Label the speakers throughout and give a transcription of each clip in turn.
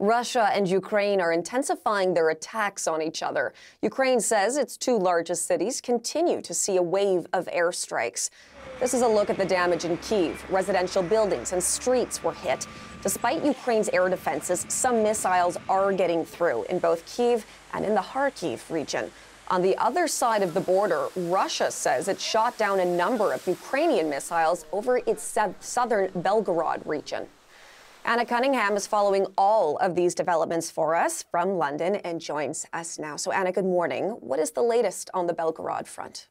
Speaker 1: Russia and Ukraine are intensifying their attacks on each other. Ukraine says its two largest cities continue to see a wave of airstrikes. This is a look at the damage in Kiev. Residential buildings and streets were hit. Despite Ukraine's air defenses, some missiles are getting through in both Kiev and in the Kharkiv region. On the other side of the border, Russia says it shot down a number of Ukrainian missiles over its southern Belgorod region. Anna Cunningham is following all of these developments for us from London and joins us now. So, Anna, good morning. What is the latest on the Belgorod front?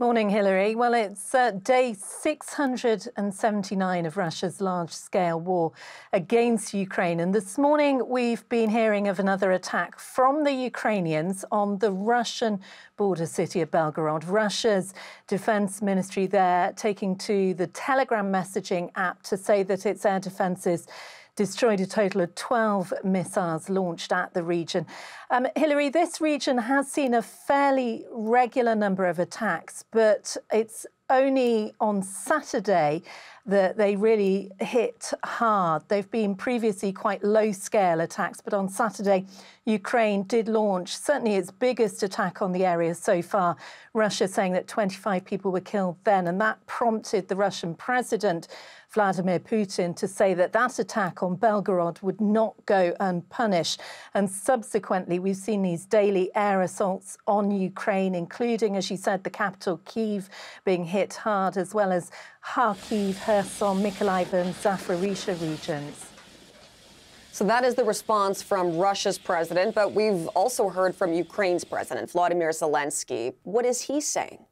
Speaker 2: Morning, Hillary. Well, it's uh, day 679 of Russia's large scale war against Ukraine. And this morning, we've been hearing of another attack from the Ukrainians on the Russian border city of Belgorod. Russia's defense ministry there taking to the Telegram messaging app to say that its air defenses destroyed a total of 12 missiles launched at the region. Um, Hilary, this region has seen a fairly regular number of attacks, but it's only on Saturday that they really hit hard. They've been previously quite low scale attacks, but on Saturday, Ukraine did launch certainly its biggest attack on the area so far. Russia saying that 25 people were killed then, and that prompted the Russian president, Vladimir Putin, to say that that attack on Belgorod would not go unpunished. And subsequently, we've seen these daily air assaults on Ukraine, including, as you said, the capital, Kiev, being hit hard, as well as Kharkiv, Kherson, Mykolaiv, and Zaporizhia regions.
Speaker 1: So that is the response from Russia's president, but we've also heard from Ukraine's president, Vladimir Zelensky. What is he saying?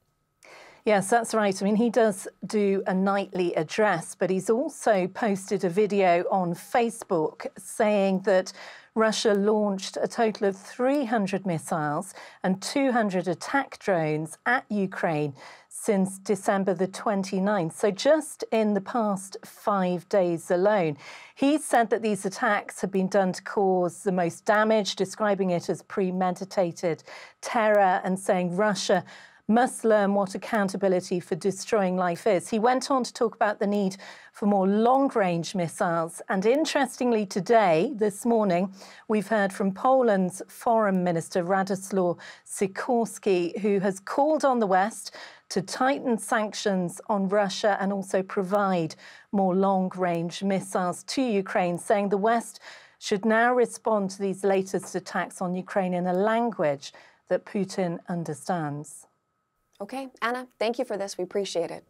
Speaker 2: Yes, that's right. I mean, he does do a nightly address, but he's also posted a video on Facebook saying that Russia launched a total of 300 missiles and 200 attack drones at Ukraine since December the 29th. So, just in the past five days alone, he said that these attacks have been done to cause the most damage, describing it as premeditated terror and saying Russia must learn what accountability for destroying life is. He went on to talk about the need for more long range missiles. And interestingly, today, this morning, we've heard from Poland's Foreign Minister Radoslaw Sikorski, who has called on the West to tighten sanctions on Russia and also provide more long range missiles to Ukraine, saying the West should now respond to these latest attacks on Ukraine in a language that Putin understands.
Speaker 1: Okay, Anna, thank you for this. We appreciate it.